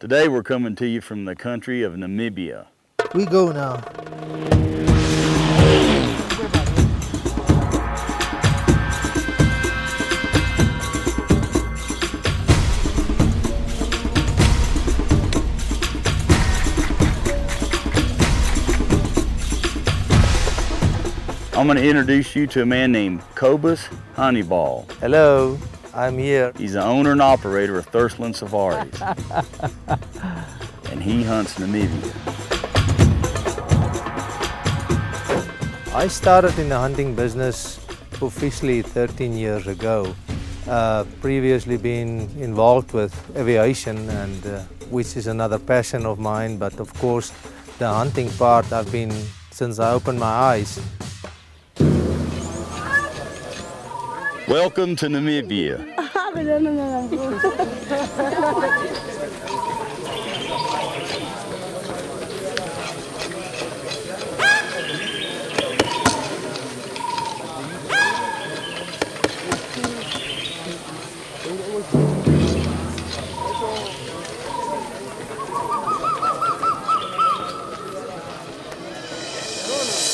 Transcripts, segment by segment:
Today we're coming to you from the country of Namibia. We go now. I'm going to introduce you to a man named Cobus Honeyball. Hello, I'm here. He's the owner and operator of Thirstland Safaris. and he hunts Namibia. I started in the hunting business officially 13 years ago. Uh, previously been involved with aviation and uh, which is another passion of mine but of course the hunting part I've been since I opened my eyes Welcome to Namibia.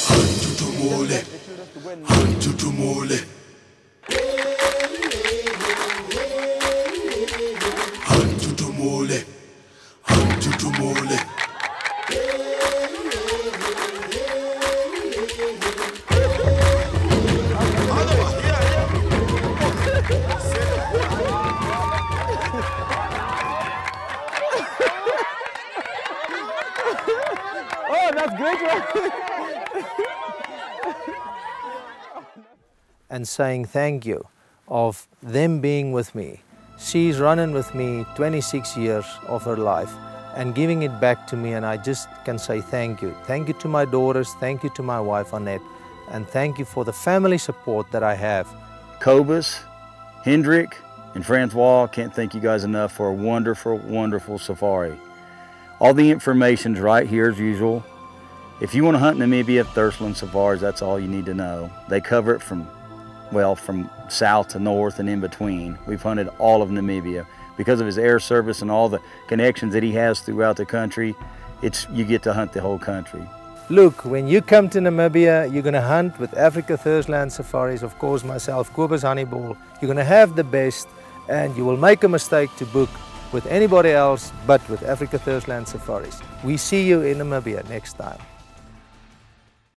Hantutumule, Hantutumule. Oh, that's and saying thank you of them being with me. She's running with me 26 years of her life and giving it back to me and I just can say thank you. Thank you to my daughters, thank you to my wife Annette, and thank you for the family support that I have. Cobus, Hendrik, and Francois, can't thank you guys enough for a wonderful, wonderful safari. All the information's right here as usual. If you want to hunt Namibia Thirstland Safaris, that's all you need to know. They cover it from, well, from south to north and in between. We've hunted all of Namibia. Because of his air service and all the connections that he has throughout the country, it's you get to hunt the whole country. Look, when you come to Namibia, you're going to hunt with Africa Thirstland Safaris, of course myself, Cobus Honeyball. You're going to have the best and you will make a mistake to book with anybody else but with Africa Thirstland Safaris. We see you in Namibia next time.